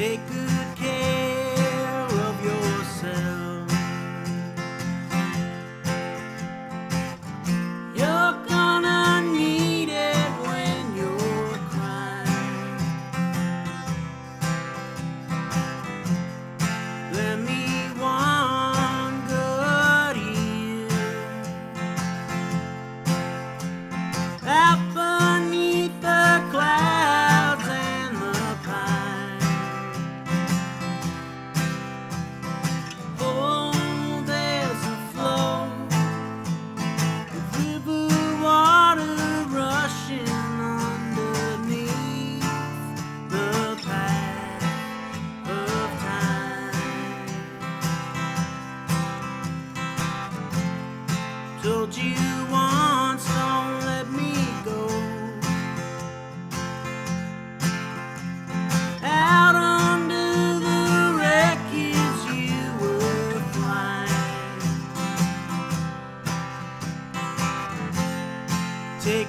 take good told you once, don't let me go. Out under the wreckage, you were flying. Take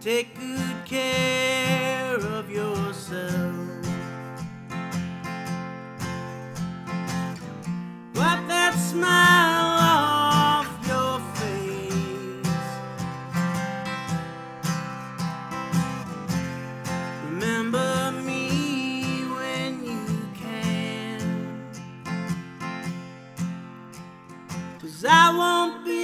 Take good care of yourself. Wipe that smile off your face. Remember me when you can. Cause I won't be